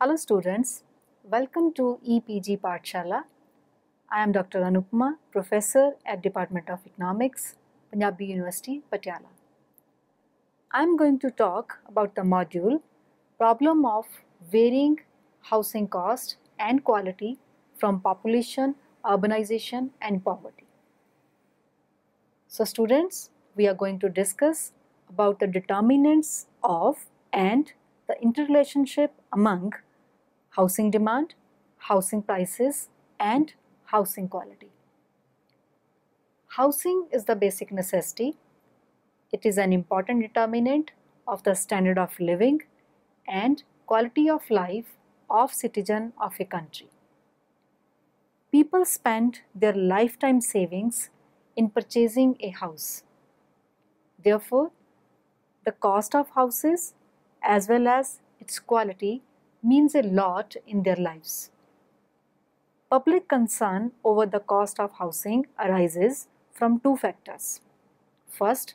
Hello students, welcome to EPG Pathshala. I am Dr. Anupma, Professor at Department of Economics, Punjabi University, Patiala. I am going to talk about the module Problem of Varying Housing Cost and Quality from Population, Urbanization and Poverty. So students, we are going to discuss about the determinants of and the interrelationship among housing demand, housing prices and housing quality. Housing is the basic necessity. It is an important determinant of the standard of living and quality of life of citizen of a country. People spend their lifetime savings in purchasing a house. Therefore, the cost of houses as well as its quality means a lot in their lives. Public concern over the cost of housing arises from two factors. First,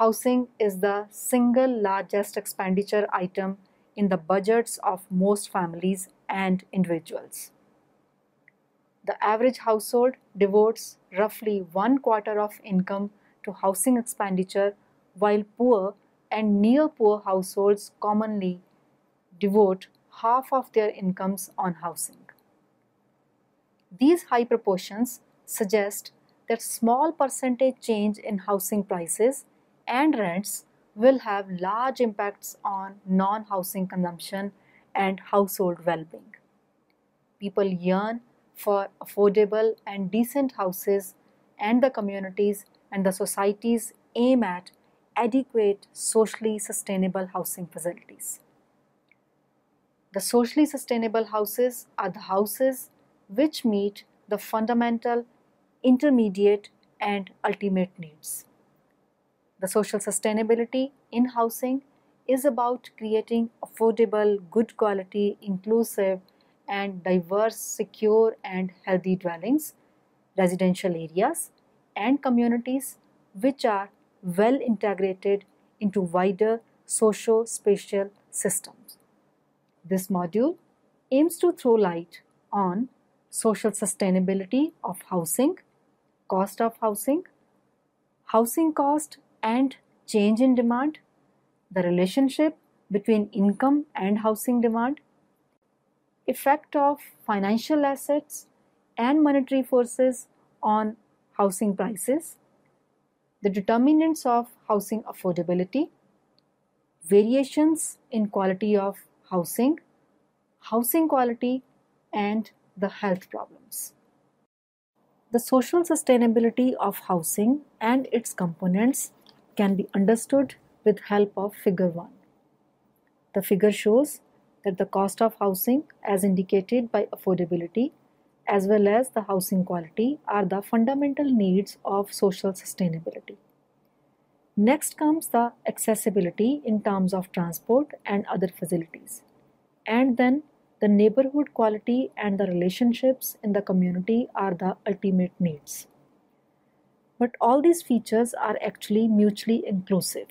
housing is the single largest expenditure item in the budgets of most families and individuals. The average household devotes roughly one quarter of income to housing expenditure while poor and near poor households commonly devote half of their incomes on housing. These high proportions suggest that small percentage change in housing prices and rents will have large impacts on non-housing consumption and household well-being. People yearn for affordable and decent houses and the communities and the societies aim at adequate socially sustainable housing facilities. The socially sustainable houses are the houses which meet the fundamental, intermediate and ultimate needs. The social sustainability in housing is about creating affordable, good quality, inclusive and diverse, secure and healthy dwellings, residential areas and communities which are well integrated into wider socio-spatial systems. This module aims to throw light on social sustainability of housing, cost of housing, housing cost and change in demand, the relationship between income and housing demand, effect of financial assets and monetary forces on housing prices, the determinants of housing affordability, variations in quality of housing, housing quality and the health problems. The social sustainability of housing and its components can be understood with help of figure 1. The figure shows that the cost of housing as indicated by affordability as well as the housing quality are the fundamental needs of social sustainability. Next comes the accessibility in terms of transport and other facilities. And then the neighborhood quality and the relationships in the community are the ultimate needs. But all these features are actually mutually inclusive.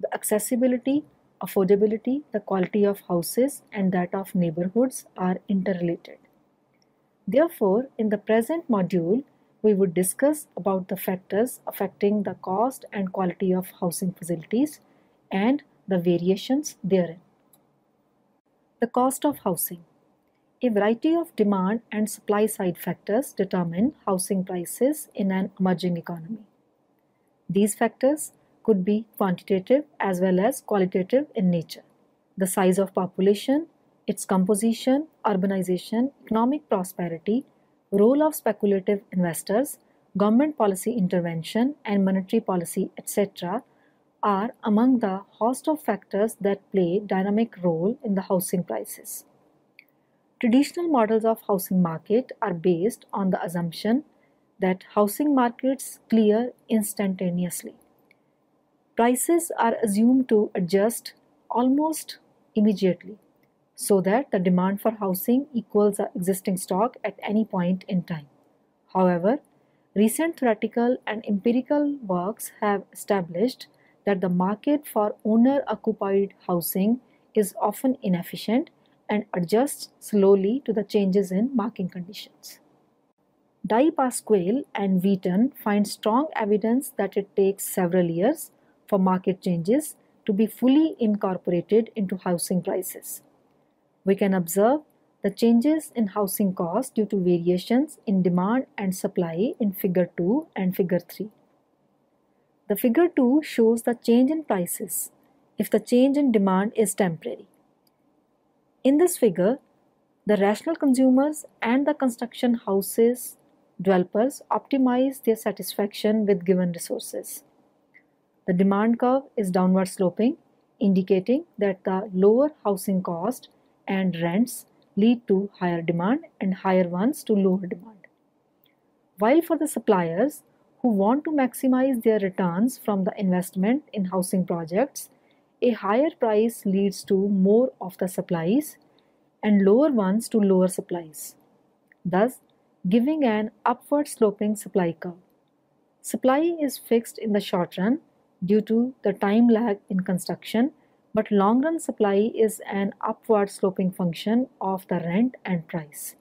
The accessibility, affordability, the quality of houses and that of neighborhoods are interrelated. Therefore, in the present module, we would discuss about the factors affecting the cost and quality of housing facilities and the variations therein. The cost of housing. A variety of demand and supply side factors determine housing prices in an emerging economy. These factors could be quantitative as well as qualitative in nature. The size of population, its composition, urbanization, economic prosperity, role of speculative investors, government policy intervention, and monetary policy, etc., are among the host of factors that play dynamic role in the housing prices. Traditional models of housing market are based on the assumption that housing markets clear instantaneously. Prices are assumed to adjust almost immediately so that the demand for housing equals the existing stock at any point in time. However, recent theoretical and empirical works have established that the market for owner occupied housing is often inefficient and adjusts slowly to the changes in market conditions. Di Pasquale and Wheaton find strong evidence that it takes several years for market changes to be fully incorporated into housing prices. We can observe the changes in housing cost due to variations in demand and supply in figure 2 and figure 3. The figure 2 shows the change in prices if the change in demand is temporary. In this figure, the rational consumers and the construction houses developers optimize their satisfaction with given resources. The demand curve is downward sloping, indicating that the lower housing cost and rents lead to higher demand and higher ones to lower demand. While for the suppliers who want to maximize their returns from the investment in housing projects, a higher price leads to more of the supplies and lower ones to lower supplies. Thus, giving an upward sloping supply curve. Supply is fixed in the short run due to the time lag in construction, but long run supply is an upward sloping function of the rent and price.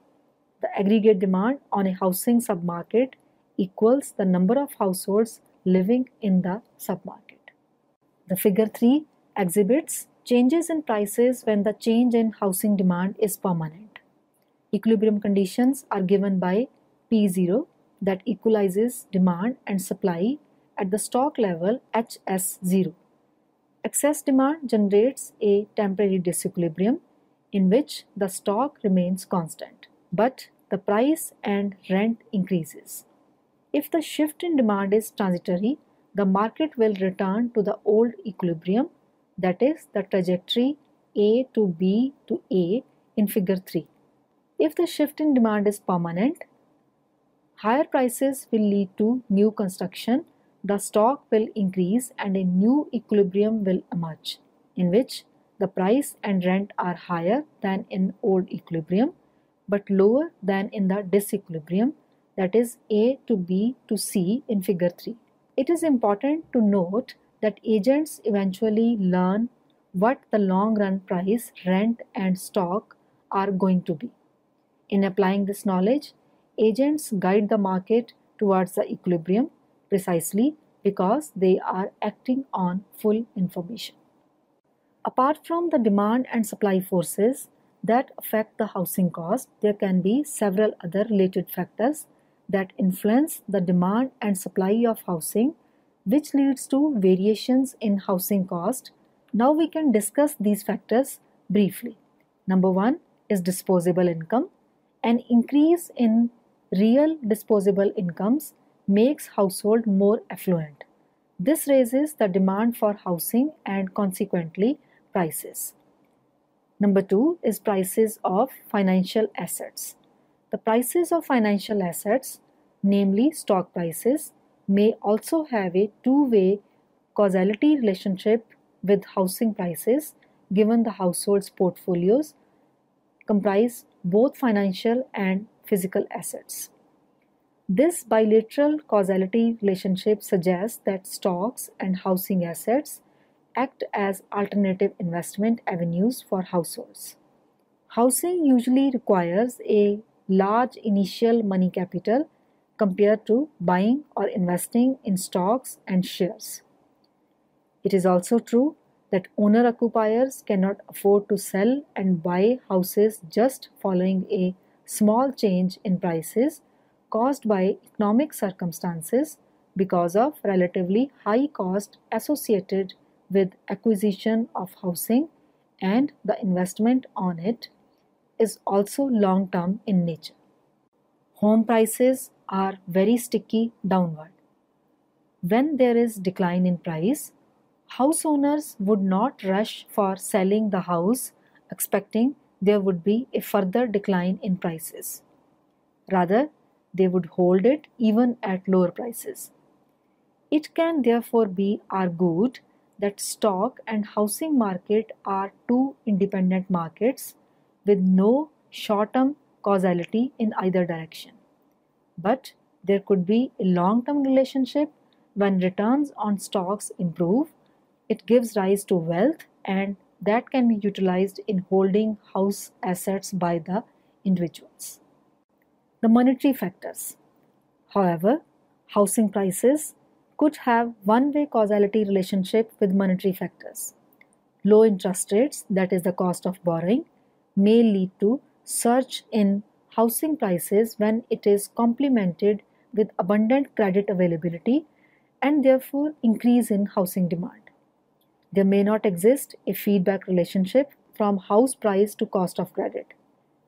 The aggregate demand on a housing submarket equals the number of households living in the submarket. The figure 3 exhibits changes in prices when the change in housing demand is permanent. Equilibrium conditions are given by P0 that equalizes demand and supply at the stock level HS0. Excess demand generates a temporary disequilibrium in which the stock remains constant, but the price and rent increases. If the shift in demand is transitory, the market will return to the old equilibrium, that is the trajectory A to B to A in figure 3. If the shift in demand is permanent, higher prices will lead to new construction, the stock will increase and a new equilibrium will emerge in which the price and rent are higher than in old equilibrium but lower than in the disequilibrium that is A to B to C in figure 3. It is important to note that agents eventually learn what the long run price, rent and stock are going to be. In applying this knowledge, agents guide the market towards the equilibrium precisely because they are acting on full information. Apart from the demand and supply forces that affect the housing cost, there can be several other related factors that influence the demand and supply of housing which leads to variations in housing cost. Now we can discuss these factors briefly. Number one is disposable income. An increase in real disposable incomes makes household more affluent. This raises the demand for housing and consequently prices. Number two is prices of financial assets. The prices of financial assets, namely stock prices, may also have a two-way causality relationship with housing prices given the household's portfolios comprise both financial and physical assets. This bilateral causality relationship suggests that stocks and housing assets act as alternative investment avenues for households. Housing usually requires a large initial money capital compared to buying or investing in stocks and shares. It is also true that owner occupiers cannot afford to sell and buy houses just following a small change in prices caused by economic circumstances because of relatively high cost associated with acquisition of housing and the investment on it is also long term in nature. Home prices are very sticky downward. When there is decline in price, house owners would not rush for selling the house expecting there would be a further decline in prices. Rather, they would hold it even at lower prices. It can therefore be argued that stock and housing market are two independent markets with no short-term causality in either direction. But there could be a long-term relationship when returns on stocks improve it gives rise to wealth and that can be utilized in holding house assets by the individuals. The monetary factors. However, housing prices could have one-way causality relationship with monetary factors. Low interest rates, that is the cost of borrowing, may lead to surge in housing prices when it is complemented with abundant credit availability and therefore increase in housing demand. There may not exist a feedback relationship from house price to cost of credit.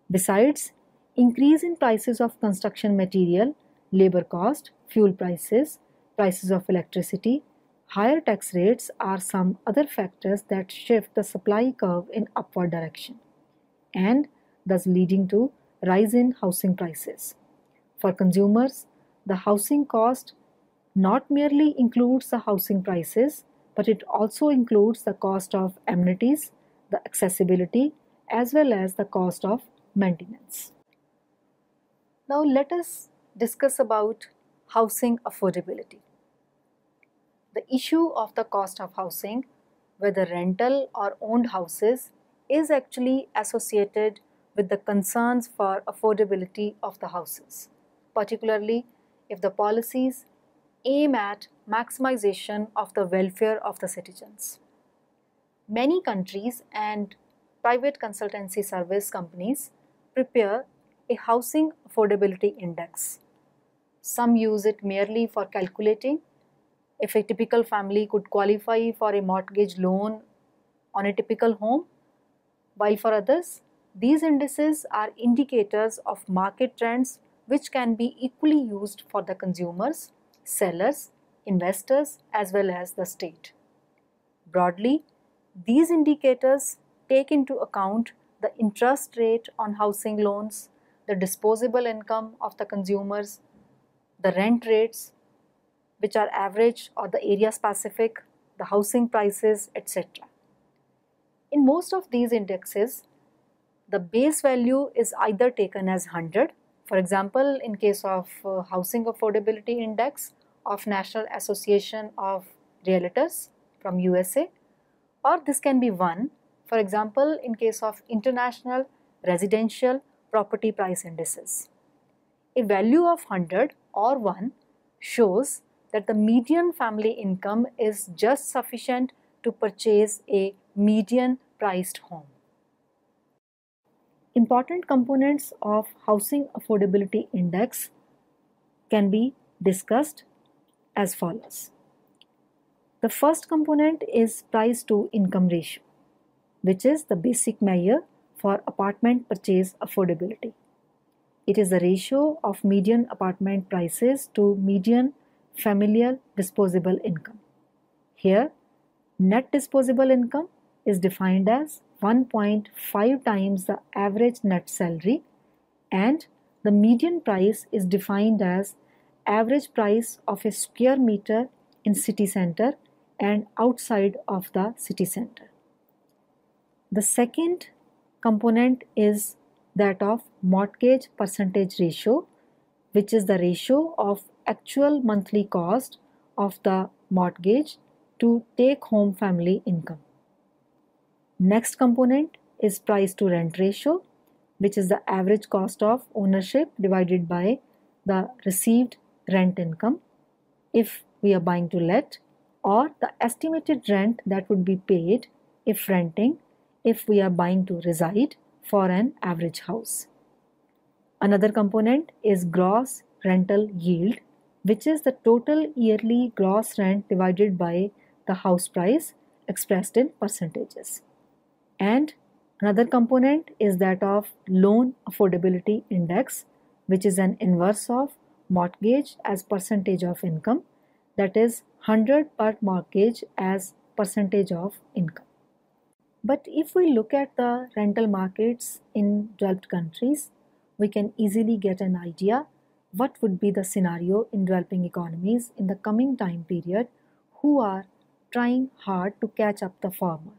Besides, increase in prices of construction material, labor cost, fuel prices, prices of electricity, higher tax rates are some other factors that shift the supply curve in upward direction and thus leading to rise in housing prices. For consumers, the housing cost not merely includes the housing prices, but it also includes the cost of amenities, the accessibility, as well as the cost of maintenance. Now let us discuss about housing affordability. The issue of the cost of housing, whether rental or owned houses, is actually associated with the concerns for affordability of the houses, particularly if the policies aim at maximization of the welfare of the citizens. Many countries and private consultancy service companies prepare a housing affordability index. Some use it merely for calculating if a typical family could qualify for a mortgage loan on a typical home, while for others, these indices are indicators of market trends which can be equally used for the consumers sellers, investors as well as the state. Broadly, these indicators take into account the interest rate on housing loans, the disposable income of the consumers, the rent rates which are average or the area specific, the housing prices, etc. In most of these indexes, the base value is either taken as 100, for example, in case of uh, Housing Affordability Index, of National Association of Realtors from USA or this can be 1 for example in case of International Residential Property Price Indices. A value of 100 or 1 shows that the median family income is just sufficient to purchase a median priced home. Important components of Housing Affordability Index can be discussed as follows. The first component is price to income ratio, which is the basic measure for apartment purchase affordability. It is the ratio of median apartment prices to median familial disposable income. Here, net disposable income is defined as 1.5 times the average net salary and the median price is defined as average price of a square meter in city center and outside of the city center. The second component is that of mortgage percentage ratio which is the ratio of actual monthly cost of the mortgage to take home family income. Next component is price to rent ratio which is the average cost of ownership divided by the received rent income if we are buying to let or the estimated rent that would be paid if renting if we are buying to reside for an average house. Another component is gross rental yield which is the total yearly gross rent divided by the house price expressed in percentages. And another component is that of loan affordability index which is an inverse of mortgage as percentage of income that is 100 per mortgage as percentage of income. But if we look at the rental markets in developed countries, we can easily get an idea what would be the scenario in developing economies in the coming time period who are trying hard to catch up the former.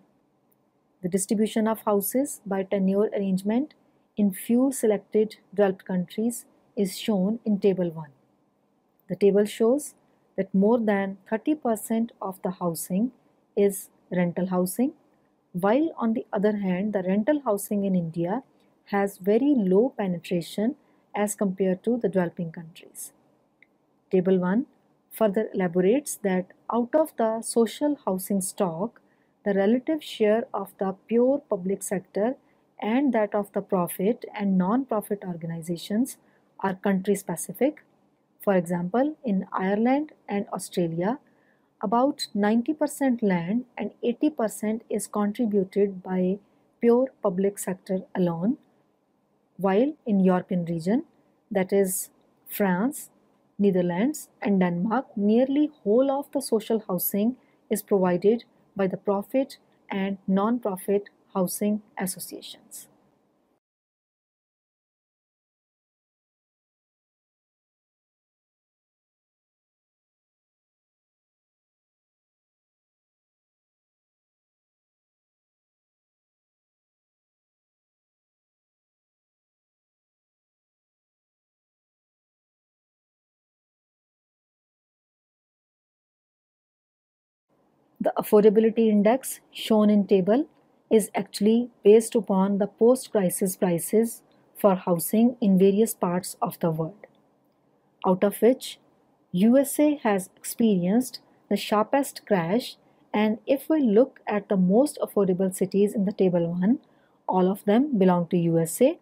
The distribution of houses by tenure arrangement in few selected developed countries is shown in table 1. The table shows that more than 30% of the housing is rental housing, while on the other hand, the rental housing in India has very low penetration as compared to the developing countries. Table 1 further elaborates that out of the social housing stock, the relative share of the pure public sector and that of the profit and non-profit organizations are country specific. For example, in Ireland and Australia, about 90% land and 80% is contributed by pure public sector alone, while in European region, that is France, Netherlands and Denmark, nearly whole of the social housing is provided by the profit and non-profit housing associations. The affordability index shown in table is actually based upon the post-crisis prices for housing in various parts of the world, out of which USA has experienced the sharpest crash and if we look at the most affordable cities in the table 1, all of them belong to USA,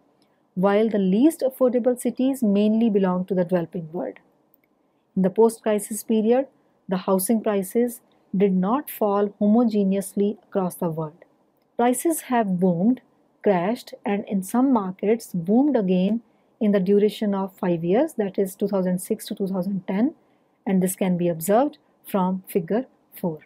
while the least affordable cities mainly belong to the developing world. In the post-crisis period, the housing prices did not fall homogeneously across the world. Prices have boomed, crashed, and in some markets boomed again in the duration of 5 years, that is 2006 to 2010, and this can be observed from figure 4.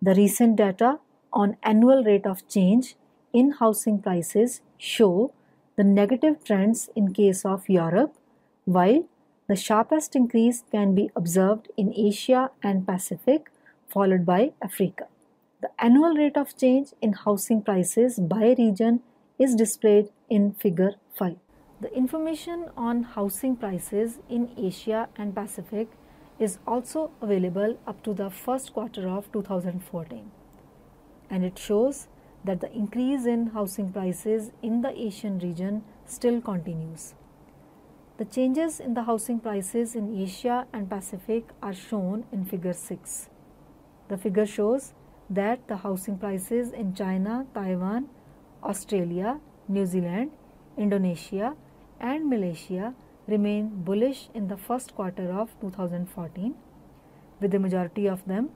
The recent data on annual rate of change in housing prices show the negative trends in case of Europe, while the sharpest increase can be observed in Asia and Pacific followed by Africa. The annual rate of change in housing prices by region is displayed in figure 5. The information on housing prices in Asia and Pacific is also available up to the first quarter of 2014 and it shows that the increase in housing prices in the Asian region still continues. The changes in the housing prices in Asia and Pacific are shown in figure 6. The figure shows that the housing prices in China, Taiwan, Australia, New Zealand, Indonesia and Malaysia remain bullish in the first quarter of 2014 with the majority of them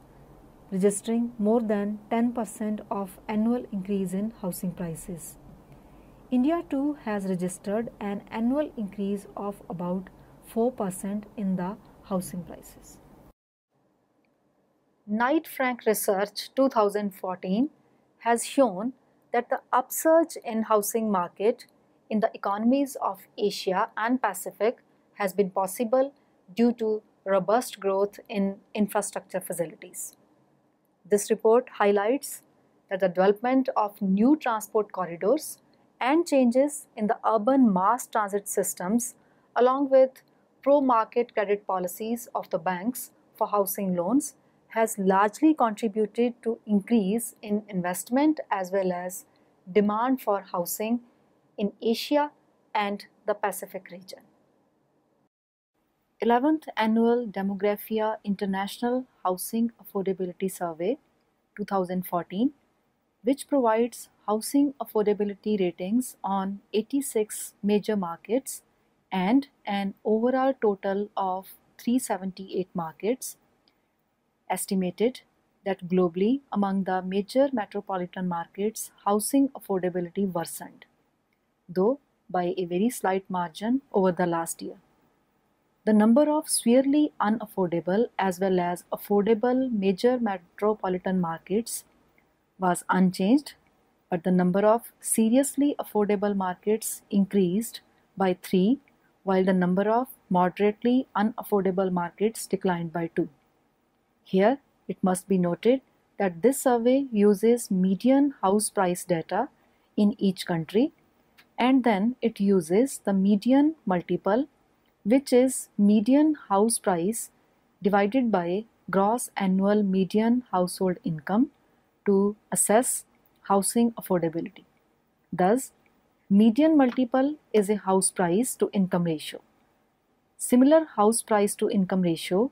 registering more than 10% of annual increase in housing prices. India too has registered an annual increase of about 4% in the housing prices. Knight Frank Research 2014 has shown that the upsurge in housing market in the economies of Asia and Pacific has been possible due to robust growth in infrastructure facilities. This report highlights that the development of new transport corridors and changes in the urban mass transit systems along with pro-market credit policies of the banks for housing loans has largely contributed to increase in investment as well as demand for housing in Asia and the Pacific region. 11th Annual Demographia International Housing Affordability Survey 2014 which provides housing affordability ratings on 86 major markets and an overall total of 378 markets estimated that globally among the major metropolitan markets housing affordability worsened, though by a very slight margin over the last year. The number of severely unaffordable as well as affordable major metropolitan markets was unchanged, but the number of seriously affordable markets increased by 3 while the number of moderately unaffordable markets declined by 2. Here, it must be noted that this survey uses median house price data in each country and then it uses the median multiple which is median house price divided by gross annual median household income to assess housing affordability. Thus, median multiple is a house price to income ratio. Similar house price to income ratio,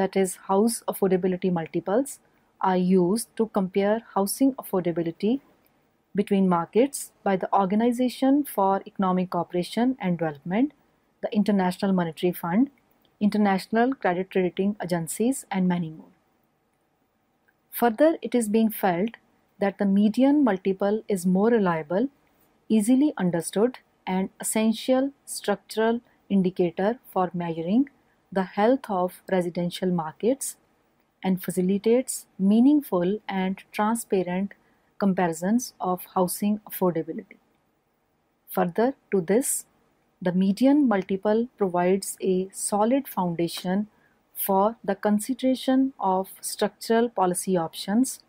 that is house affordability multiples, are used to compare housing affordability between markets by the Organization for Economic Cooperation and Development, the International Monetary Fund, international credit rating agencies, and many more. Further, it is being felt that the median multiple is more reliable, easily understood, and essential structural indicator for measuring the health of residential markets and facilitates meaningful and transparent comparisons of housing affordability. Further to this, the median multiple provides a solid foundation for the consideration of structural policy options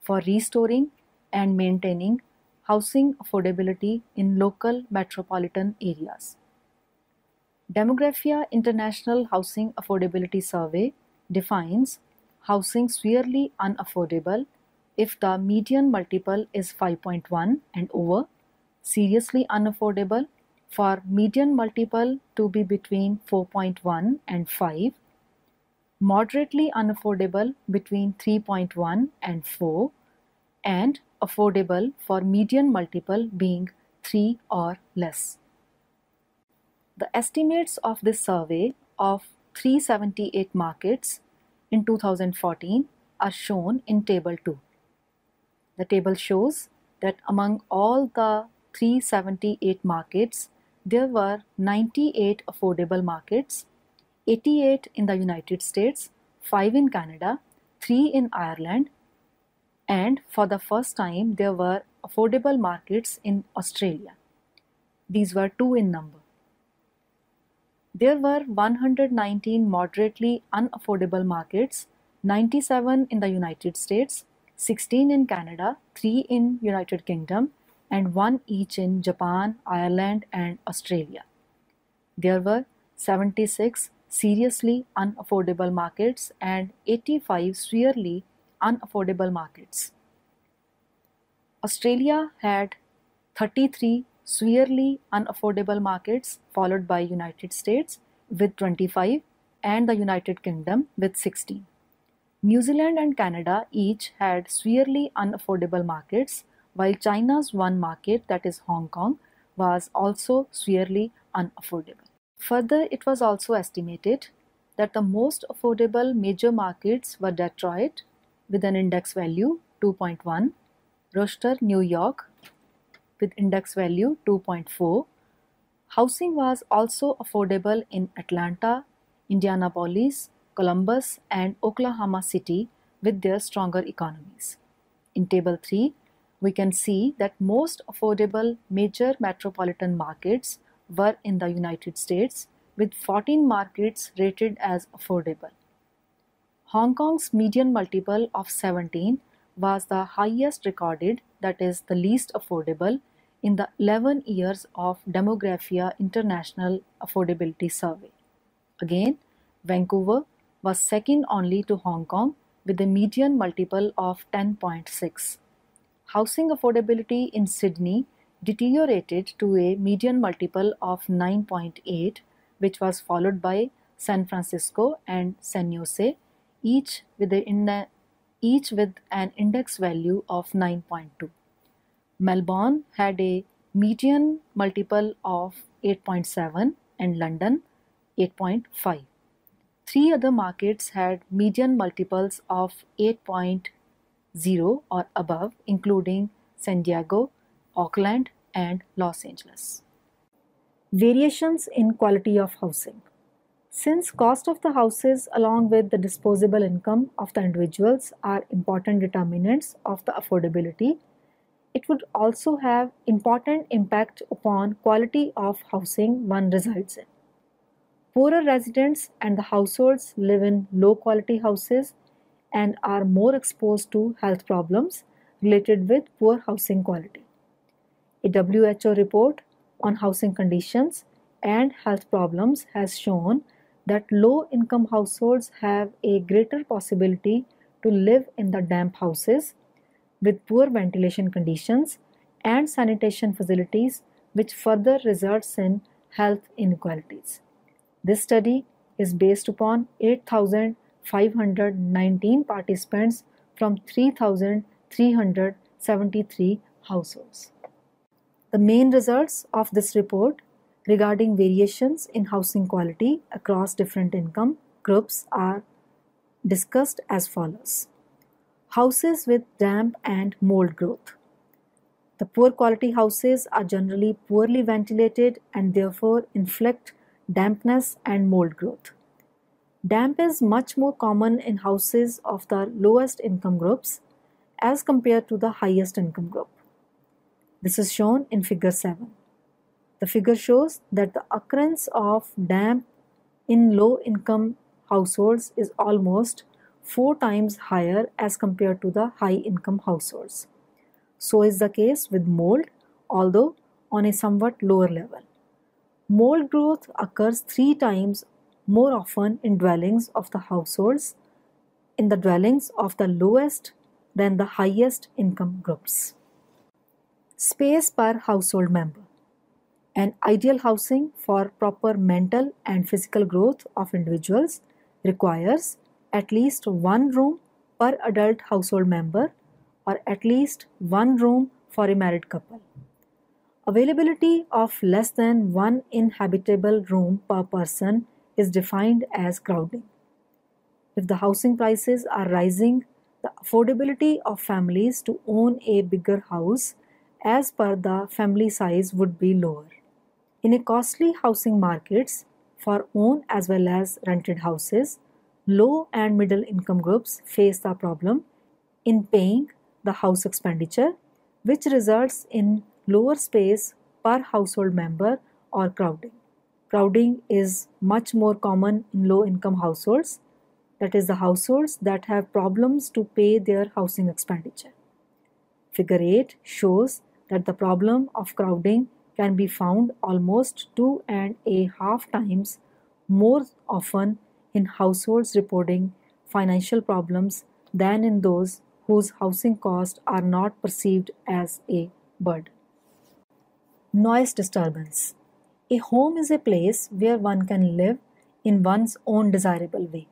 for restoring and maintaining housing affordability in local metropolitan areas. Demographia International Housing Affordability Survey defines housing severely unaffordable if the median multiple is 5.1 and over, seriously unaffordable for median multiple to be between 4.1 and 5, moderately unaffordable between 3.1 and 4, and affordable for median multiple being 3 or less. The estimates of this survey of 378 markets in 2014 are shown in Table 2. The table shows that among all the 378 markets, there were 98 affordable markets, 88 in the United States, 5 in Canada, 3 in Ireland, and for the first time there were affordable markets in Australia. These were 2 in number. There were 119 moderately unaffordable markets, 97 in the United States, 16 in Canada, 3 in United Kingdom, and 1 each in Japan, Ireland, and Australia. There were 76 seriously unaffordable markets and 85 severely unaffordable markets. Australia had 33 severely unaffordable markets followed by United States with 25 and the United Kingdom with 16. New Zealand and Canada each had severely unaffordable markets while China's one market, that is Hong Kong, was also severely unaffordable. Further, it was also estimated that the most affordable major markets were Detroit with an index value 2.1, Rochester, New York with index value 2.4. Housing was also affordable in Atlanta, Indianapolis, Columbus, and Oklahoma City with their stronger economies. In Table 3, we can see that most affordable major metropolitan markets were in the United States with 14 markets rated as affordable. Hong Kong's median multiple of 17 was the highest recorded, that is, the least affordable, in the 11 years of Demographia International Affordability Survey. Again, Vancouver was second only to Hong Kong with a median multiple of 10.6 housing affordability in Sydney deteriorated to a median multiple of 9.8, which was followed by San Francisco and San Jose, each with, a, each with an index value of 9.2. Melbourne had a median multiple of 8.7 and London 8.5. Three other markets had median multiples of 8. or above, including San Diego, Auckland, and Los Angeles. Variations in quality of housing. Since cost of the houses along with the disposable income of the individuals are important determinants of the affordability, it would also have important impact upon quality of housing one resides in. Poorer residents and the households live in low quality houses and are more exposed to health problems related with poor housing quality. A WHO report on housing conditions and health problems has shown that low income households have a greater possibility to live in the damp houses, with poor ventilation conditions and sanitation facilities which further results in health inequalities. This study is based upon 8,519 participants from 3,373 households. The main results of this report regarding variations in housing quality across different income groups are discussed as follows. Houses with damp and mold growth. The poor quality houses are generally poorly ventilated and therefore inflict dampness and mold growth. Damp is much more common in houses of the lowest income groups as compared to the highest income group. This is shown in figure 7. The figure shows that the occurrence of damp in low income households is almost four times higher as compared to the high income households. So is the case with mold, although on a somewhat lower level. Mold growth occurs three times more often in dwellings of the households in the dwellings of the lowest than the highest income groups. Space per household member. An ideal housing for proper mental and physical growth of individuals requires at least one room per adult household member or at least one room for a married couple. Availability of less than one inhabitable room per person is defined as crowding. If the housing prices are rising, the affordability of families to own a bigger house as per the family size would be lower. In a costly housing markets for own as well as rented houses, low and middle income groups face the problem in paying the house expenditure, which results in lower space per household member or crowding. Crowding is much more common in low income households, that is, the households that have problems to pay their housing expenditure. Figure 8 shows that the problem of crowding can be found almost two and a half times more often in households reporting financial problems than in those whose housing costs are not perceived as a burden. Noise disturbance. A home is a place where one can live in one's own desirable way.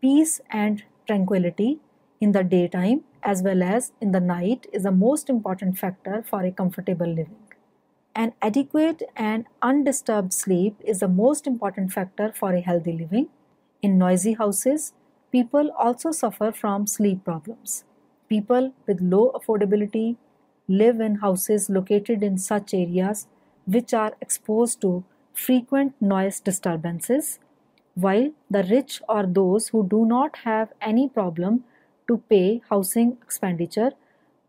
Peace and tranquility in the daytime as well as in the night is the most important factor for a comfortable living. An adequate and undisturbed sleep is the most important factor for a healthy living. In noisy houses, people also suffer from sleep problems. People with low affordability live in houses located in such areas which are exposed to frequent noise disturbances, while the rich or those who do not have any problem to pay housing expenditure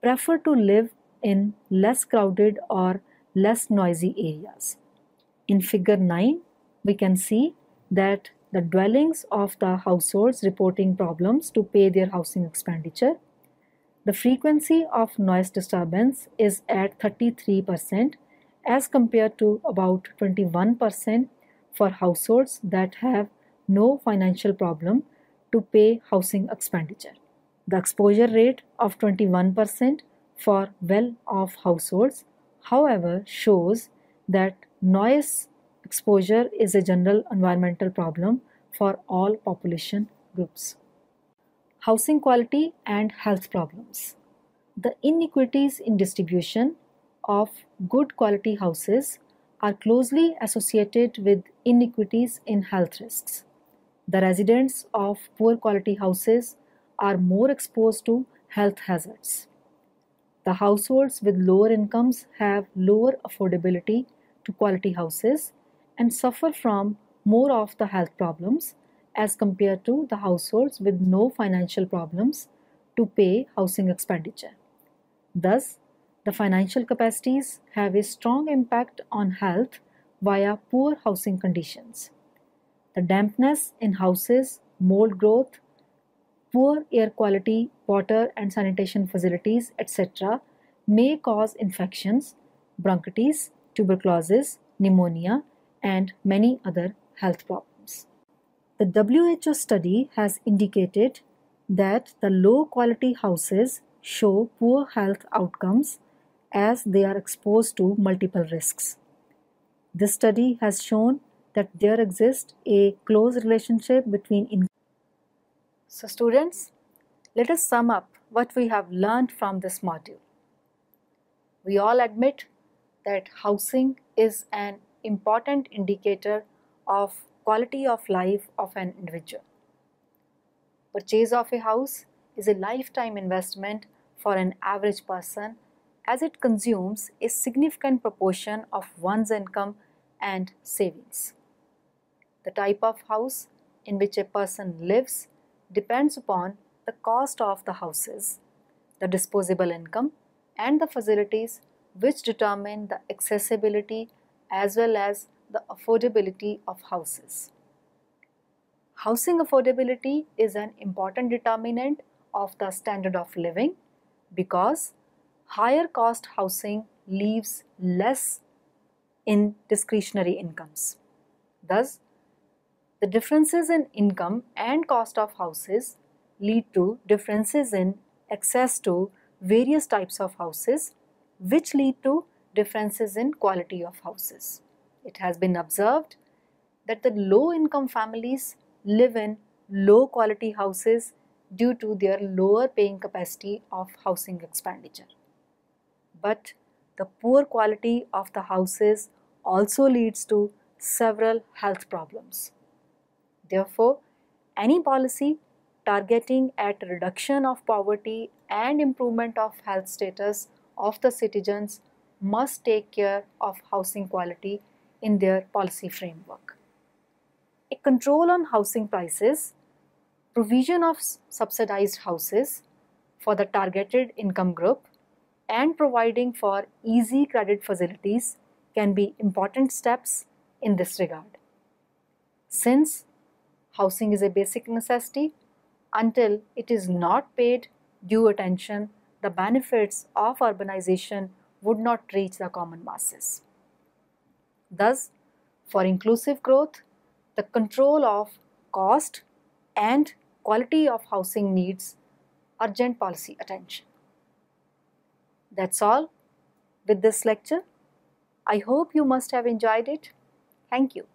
prefer to live in less crowded or less noisy areas. In figure 9, we can see that the dwellings of the households reporting problems to pay their housing expenditure. The frequency of noise disturbance is at 33% as compared to about 21% for households that have no financial problem to pay housing expenditure. The exposure rate of 21% for well off households however, shows that noise exposure is a general environmental problem for all population groups. Housing quality and health problems. The inequities in distribution of good quality houses are closely associated with inequities in health risks. The residents of poor quality houses are more exposed to health hazards. The households with lower incomes have lower affordability to quality houses and suffer from more of the health problems as compared to the households with no financial problems to pay housing expenditure. Thus, the financial capacities have a strong impact on health via poor housing conditions. The dampness in houses, mold growth, poor air quality, water and sanitation facilities, etc., may cause infections, bronchitis, tuberculosis, pneumonia, and many other health problems. The WHO study has indicated that the low quality houses show poor health outcomes as they are exposed to multiple risks. This study has shown that there exists a close relationship between. So students, let us sum up what we have learned from this module. We all admit that housing is an important indicator of quality of life of an individual. Purchase of a house is a lifetime investment for an average person as it consumes a significant proportion of one's income and savings. The type of house in which a person lives depends upon the cost of the houses, the disposable income and the facilities which determine the accessibility as well as the affordability of houses. Housing affordability is an important determinant of the standard of living because higher cost housing leaves less in discretionary incomes. Thus, the differences in income and cost of houses lead to differences in access to various types of houses which lead to differences in quality of houses. It has been observed that the low income families live in low quality houses due to their lower paying capacity of housing expenditure. But the poor quality of the houses also leads to several health problems. Therefore, any policy targeting at reduction of poverty and improvement of health status of the citizens must take care of housing quality in their policy framework. A control on housing prices, provision of subsidized houses for the targeted income group and providing for easy credit facilities can be important steps in this regard. Since housing is a basic necessity, until it is not paid due attention, the benefits of urbanization would not reach the common masses. Thus, for inclusive growth, the control of cost and quality of housing needs urgent policy attention. That's all with this lecture. I hope you must have enjoyed it. Thank you.